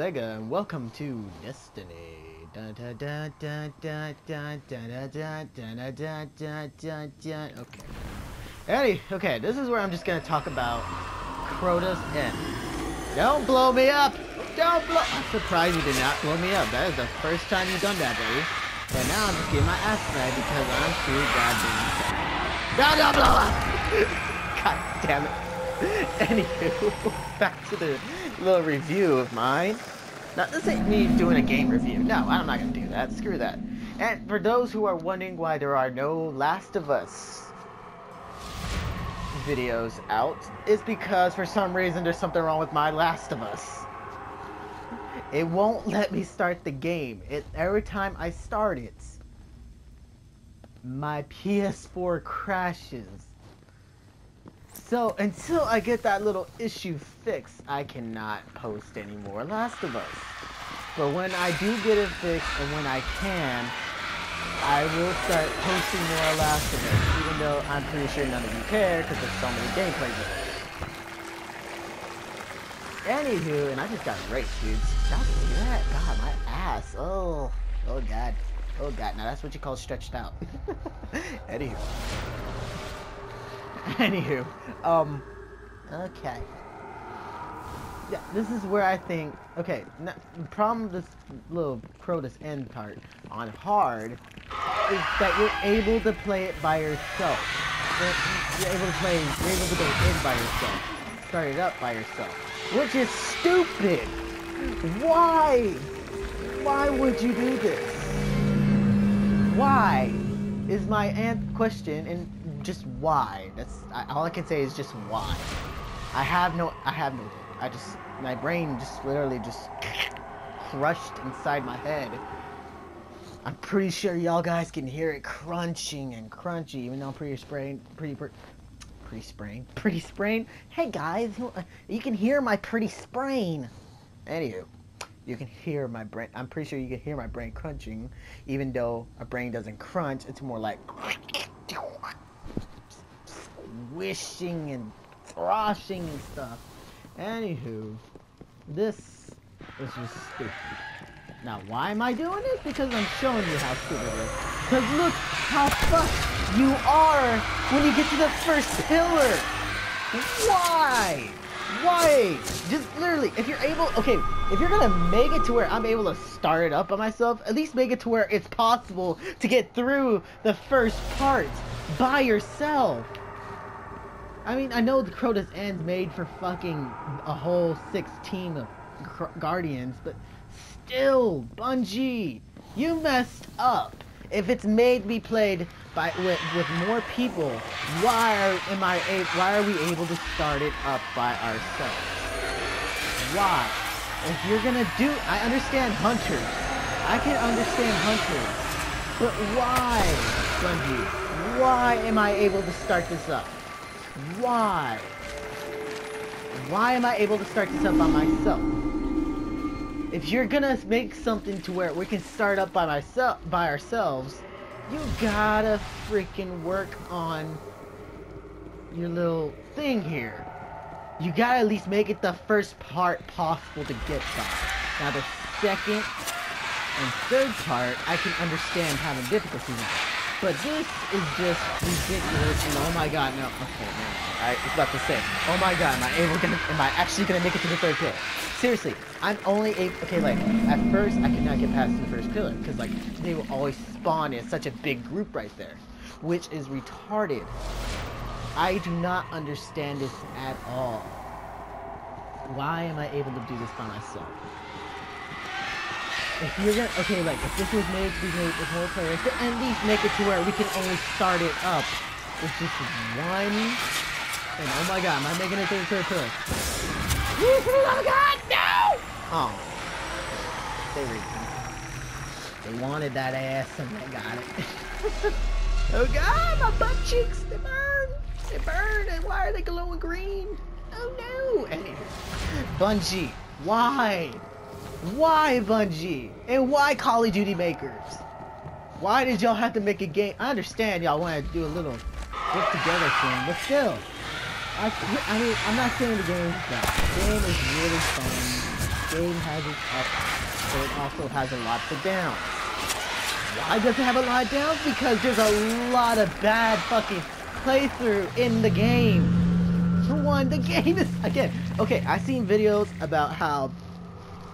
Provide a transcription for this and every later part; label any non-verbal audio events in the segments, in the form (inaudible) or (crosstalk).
Sega, and welcome to Destiny. Okay. Any, okay, this is where I'm just gonna talk about Crota's end. Don't blow me up! Don't blow- I'm surprised you did not blow me up. That is the first time you've done that, baby. And now I'm just getting my ass smacked because I'm too goddamn God, don't blow up! God damn it. (laughs) Anywho, back to the little review of mine. Now, this ain't me doing a game review. No, I'm not gonna do that. Screw that. And for those who are wondering why there are no Last of Us videos out, it's because for some reason there's something wrong with my Last of Us. It won't (laughs) let me start the game. It every time I start it, my PS4 crashes. So until I get that little issue fixed, I cannot post any more Last of Us. But when I do get it fixed and when I can, I will start posting more Last of Us, even though I'm pretty sure none of you care because there's so many gameplays of it. Anywho, and I just got raped, dude. See that? God, my ass. Oh, oh God. Oh God. Now that's what you call stretched out. (laughs) Anywho. (laughs) Anywho, um, okay. Yeah, this is where I think, okay, n- the problem with this little Crota's end part on hard is that you're able to play it by yourself. You're, you're able to play, you're able to go in by yourself, start it up by yourself, which is stupid. Why? Why would you do this? Why? Is my question, and just why. That's I, all I can say is just why. I have no. I have no. I just my brain just literally just crushed inside my head. I'm pretty sure y'all guys can hear it crunching and crunchy, even though I'm pretty sprained, pretty pretty. Pretty sprain, pretty sprain. Hey guys, you, you can hear my pretty sprain. Anywho, you can hear my brain. I'm pretty sure you can hear my brain crunching, even though a brain doesn't crunch. It's more like wishing and thrashing and stuff. Anywho, this is just stupid. Now, why am I doing this? Because I'm showing you how stupid it is. Because look how fucked you are when you get to the first pillar. Why? Why? Just literally, if you're able, okay, if you're gonna make it to where I'm able to start it up by myself, at least make it to where it's possible to get through the first part by yourself. I mean, I know the Crota's End's made for fucking a whole six team of Guardians, but still, Bungie, you messed up. If it's made to be played by with, with more people, why are, am I a, why are we able to start it up by ourselves? Why? If you're gonna do, I understand hunters. I can understand hunters, but why, Bungie? Why am I able to start this up? Why? Why am I able to start this up by myself? If you're gonna make something to where we can start up by myself by ourselves, you gotta freaking work on your little thing here. You gotta at least make it the first part possible to get by. Now the second and third part, I can understand having difficulties in. But this is just ridiculous. And oh my god, no. Okay, no. I was about to say, oh my god, am I able gonna, am I actually gonna make it to the third pillar? Seriously, I'm only able, okay, like, at first I could not get past the first pillar, because like, they will always spawn in such a big group right there, which is retarded. I do not understand this at all. Why am I able to do this by myself? If you're gonna, okay, like, if this was made to be made with more players, to at least make it to where we can only start it up with just one. And oh my god, am I making it to the third? Oh my god, no! Oh. They They wanted that ass and they got it. (laughs) oh god, my butt cheeks, they burn! They burn, and why are they glowing green? Oh no! Anyway, Bungie, why? Why Bungie? And why Call of Duty makers? Why did y'all have to make a game? I understand y'all want to do a little get together thing, but still. I, I mean, I'm not saying the game is bad. The game is really fun. game has its ups, but it also has a lot of downs. Why does it have a lot of downs? Because there's a lot of bad fucking playthrough in the game. For one, the (laughs) game is again okay. I've seen videos about how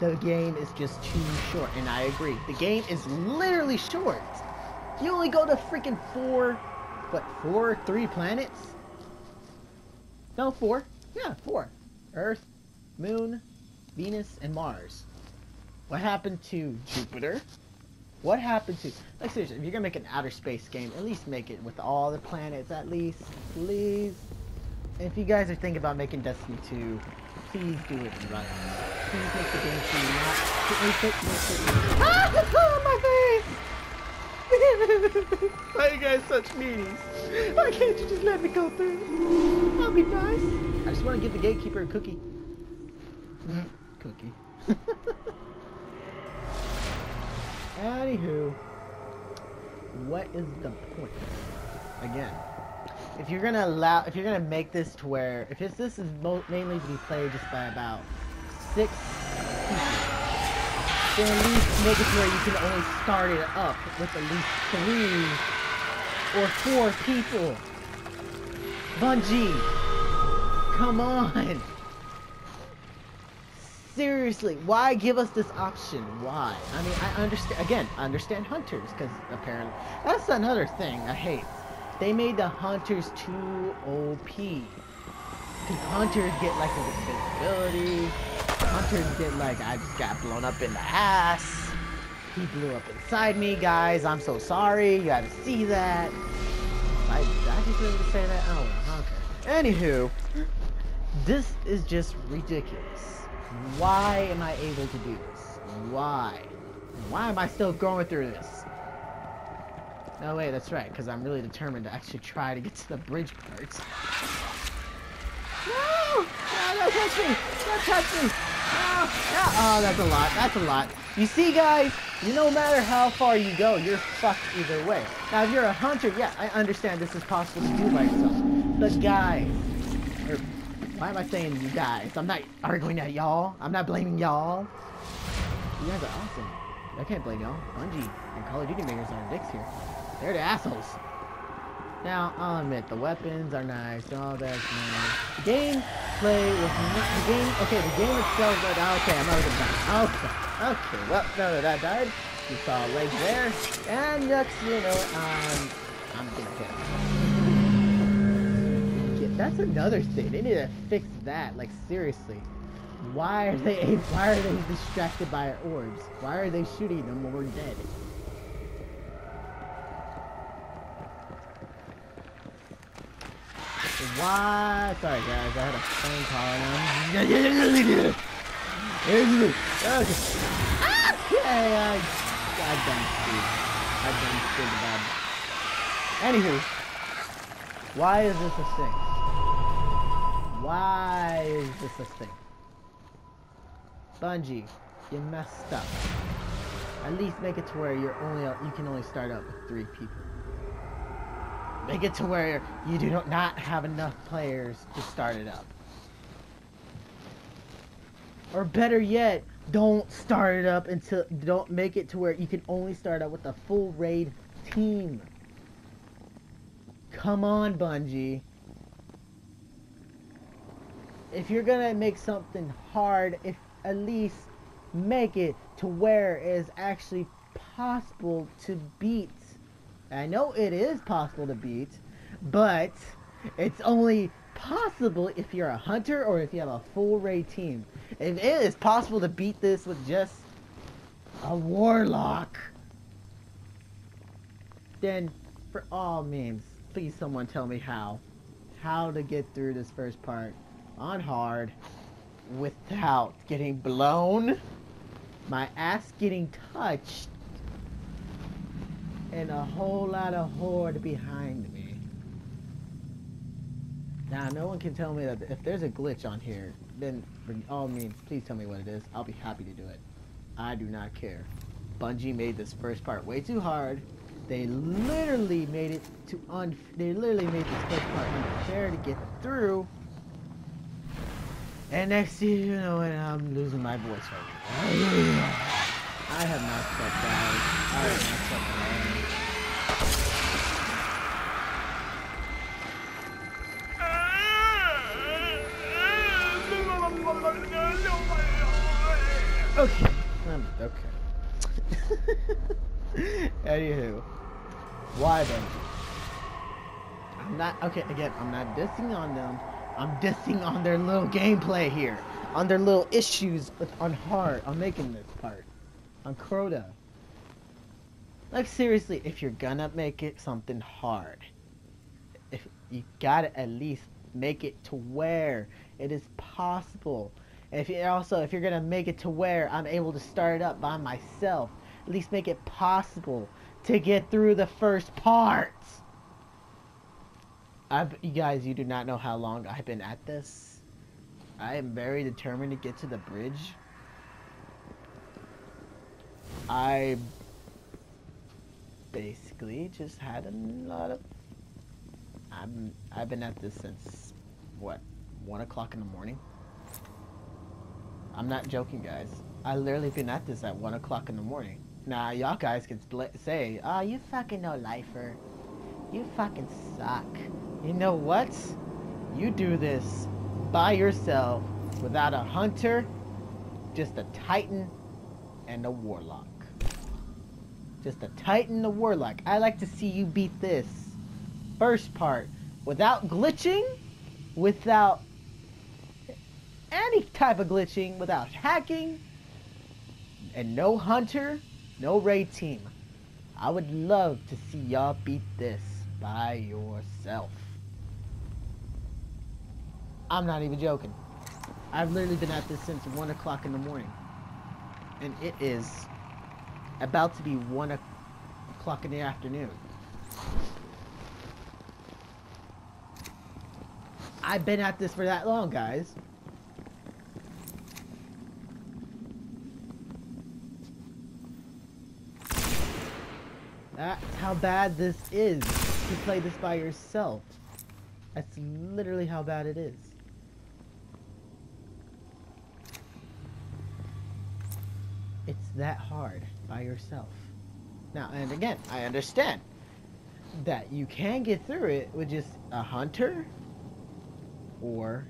the game is just too short, and I agree. The game is literally short. You only go to freaking four, what, four, three planets? No, four. Yeah, four. Earth, Moon, Venus, and Mars. What happened to Jupiter? What happened to... Like, seriously, if you're gonna make an outer space game, at least make it with all the planets, at least. Please. If you guys are thinking about making Destiny 2, please do it right. Please make the game free, not... Make it, make it... Ah! (laughs) my face! (laughs) Why are you guys such meanies? Why can't you just let me go through? That'll be nice. I just want to give the gatekeeper a cookie. (laughs) cookie. Anywho, what is the point? Again, if you're gonna allow, if you're gonna make this to where, if this is mainly to be played just by about six people, (sighs) then at least make it where you can only start it up with at least three or four people. Bungie, come on. Seriously, why give us this option? Why? I mean, I understand, again, I understand hunters, because apparently, that's another thing I hate. They made the hunters too OP. Because hunters get like a disability, Hunters get like, I just got blown up in the ass. He blew up inside me, guys. I'm so sorry. You gotta see that. I, I just really say that? Oh, okay. Anywho, this is just ridiculous. Why am I able to do this? Why? Why am I still going through this? No, wait, that's right, because I'm really determined to actually try to get to the bridge part. No! No, don't touch me! Don't touch me! Oh, that's a lot. That's a lot. You see, guys, you no matter how far you go, you're fucked either way. Now, if you're a hunter, yeah, I understand this is possible to do by yourself. But guys, or why am I saying you guys? I'm not arguing at y'all. I'm not blaming y'all. You guys are awesome. I can't blame y'all. Bungie and Call of Duty makers are dicks here. They're the assholes. Now, I'll admit, the weapons are nice, and all that's nice. The gameplay was the game, okay, the game itself, but okay, I'm already done. Okay, okay, well, no, that died. You saw a leg there, and next, you know, um, I'm gonna hit yeah, That's another thing, they need to fix that, like, seriously. Why are they, (laughs) why are they distracted by our orbs? Why are they shooting them when we're dead? Why? Sorry guys, I had a phone call and I'm... Okay, I... I've done stupid. I've done stupid bad. Anywho, why is this a thing? Why is this a thing? Bungie, you messed up. At least make it to where you're only you can only start out with three people. Make it to where you do not have enough players to start it up. Or better yet, don't start it up until don't make it to where you can only start out with a full raid team. Come on, Bungie. If you're gonna make something hard, if at least make it to where it is actually possible to beat I know it is possible to beat, but it's only possible if you're a hunter or if you have a full raid team. If it is possible to beat this with just a warlock, then for all means, please someone tell me how. How to get through this first part on hard without getting blown, my ass getting touched, and a whole lot of horde behind me. Now, no one can tell me that if there's a glitch on here, then for all means, please tell me what it is. I'll be happy to do it. I do not care. Bungie made this first part way too hard. They literally made it to un. They literally made this first part unfair to get through. And next thing you know, and I'm losing my voice right. I have not slept, guys. I have not at Okay. Um, okay. (laughs) Anywho, why Bungie? I'm not okay. Again, I'm not dissing on them. I'm dissing on their little gameplay here, on their little issues with on hard, on making this part, on Crota. Like seriously, if you're gonna make it something hard, if you gotta at least make it to where it is possible. If you also if you're gonna make it to where I'm able to start it up by myself, at least make it possible to get through the first parts. I, you guys, you do not know how long I've been at this. I am very determined to get to the bridge. I basically just had a lot of. I'm. I've been at this since what, one o'clock in the morning. I'm not joking, guys. I literally been at this at one o'clock in the morning. Now y'all guys can say, "Ah, you fucking no lifer. You fucking suck." You know what? You do this by yourself without a hunter, just a titan and a warlock. Just a titan a warlock. I like to see you beat this first part without glitching, without any type of glitching, without hacking, and no hunter, no raid team. I would love to see y'all beat this by yourself. I'm not even joking. I've literally been at this since 1 o'clock in the morning. And it is about to be 1 o'clock in the afternoon. I've been at this for that long, guys. That's how bad this is to play this by yourself. That's literally how bad it is. It's that hard by yourself. Now, and again, I understand that you can get through it with just a hunter or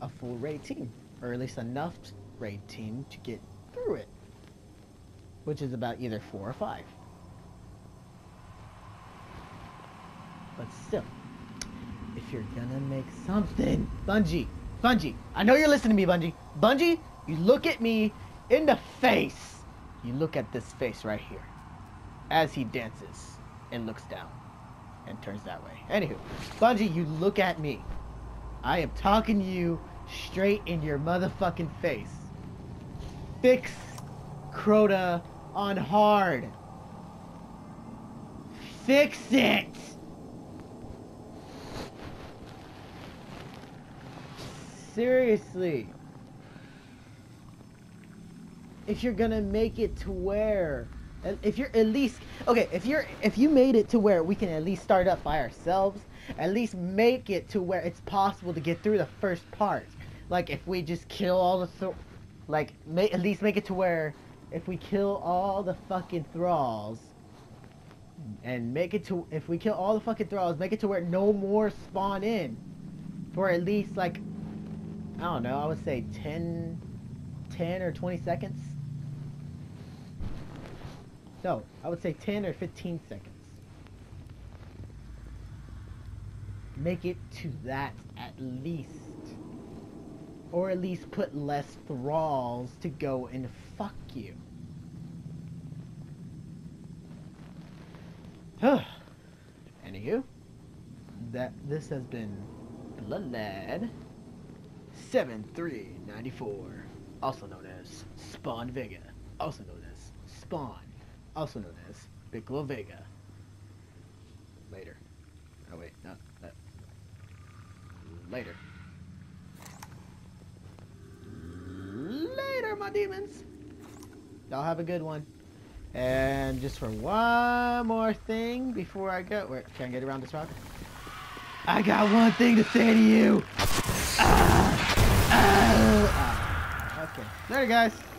a full raid team, or at least enough raid team to get through it, which is about either four or five. But still, if you're gonna make something, Bungie, Bungie, I know you're listening to me, Bungie. Bungie, you look at me in the face. You look at this face right here as he dances and looks down and turns that way. Anywho, Bungie, you look at me. I am talking to you straight in your motherfucking face. Fix Crota on hard. Fix it! Seriously. If you're gonna make it to where if you're at least okay, if you're if you made it to where we can at least start up by ourselves, at least make it to where it's possible to get through the first part. Like if we just kill all the th- like ma- at least make it to where if we kill all the fucking thralls and make it to if we kill all the fucking thralls, make it to where no more spawn in for at least like I don't know, I would say 10 10 or 20 seconds. No, I would say 10 or 15 seconds. Make it to that at least. Or at least put less thralls to go and fuck you. Huh. (sighs) Anywho, that this has been Bloodlad 7394, also known as Spawn Vega, also known as Spawn, also known as Piccolo Vega. Later. Oh wait, not that. Later. Later, my demons. Y'all have a good one. And just for one more thing before I go, where can I get around this rock? I got one thing to say to you. Okay. Later, guys.